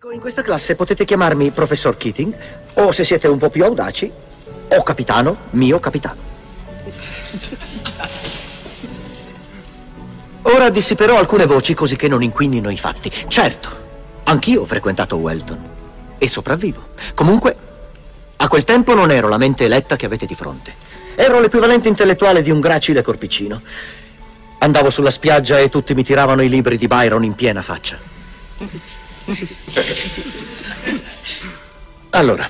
Ecco, in questa classe potete chiamarmi professor Keating, o se siete un po' più audaci, o capitano, mio capitano. Ora dissiperò alcune voci così che non inquinino i fatti. Certo, anch'io ho frequentato Welton e sopravvivo. Comunque, a quel tempo non ero la mente eletta che avete di fronte. Ero l'equivalente intellettuale di un gracile corpicino. Andavo sulla spiaggia e tutti mi tiravano i libri di Byron in piena faccia. Allora,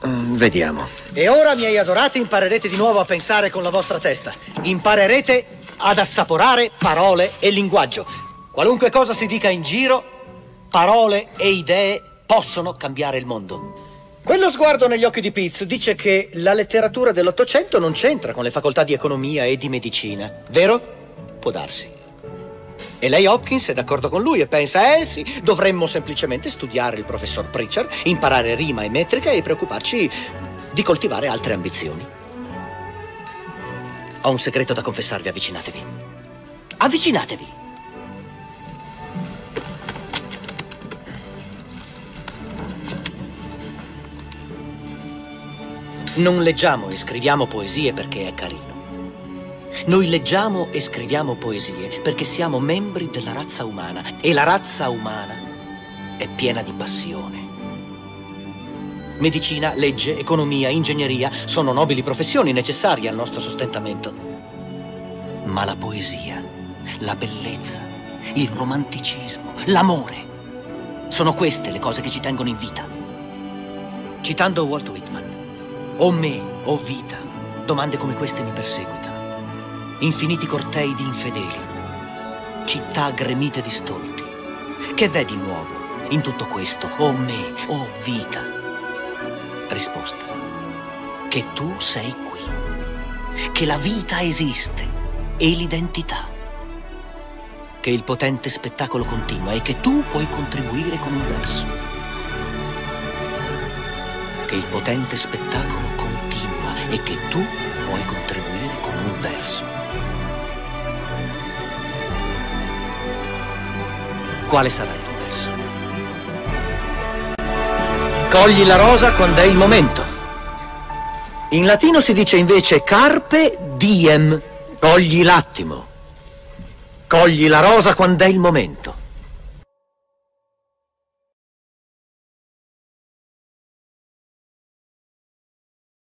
vediamo. E ora, miei adorati, imparerete di nuovo a pensare con la vostra testa. Imparerete ad assaporare parole e linguaggio. Qualunque cosa si dica in giro, parole e idee possono cambiare il mondo. Quello sguardo negli occhi di Pitts dice che la letteratura dell'Ottocento non c'entra con le facoltà di economia e di medicina, vero? Può darsi. E lei Hopkins è d'accordo con lui e pensa, eh sì, dovremmo semplicemente studiare il professor Pritchard, imparare rima e metrica e preoccuparci di coltivare altre ambizioni. Ho un segreto da confessarvi, avvicinatevi. Avvicinatevi! Non leggiamo e scriviamo poesie perché è carino. Noi leggiamo e scriviamo poesie perché siamo membri della razza umana e la razza umana è piena di passione. Medicina, legge, economia, ingegneria sono nobili professioni necessarie al nostro sostentamento. Ma la poesia, la bellezza, il romanticismo, l'amore sono queste le cose che ci tengono in vita. Citando Walt Whitman, o me o vita, domande come queste mi perseguitano infiniti cortei di infedeli, città gremite di stolti. Che vedi nuovo in tutto questo, o oh me, o oh vita? Risposta. Che tu sei qui, che la vita esiste e l'identità, che il potente spettacolo continua e che tu puoi contribuire con un verso. Che il potente spettacolo continua e che tu puoi contribuire con un verso. Quale sarà il tuo verso? Cogli la rosa quando è il momento. In latino si dice invece carpe diem, cogli l'attimo. Cogli la rosa quando è il momento.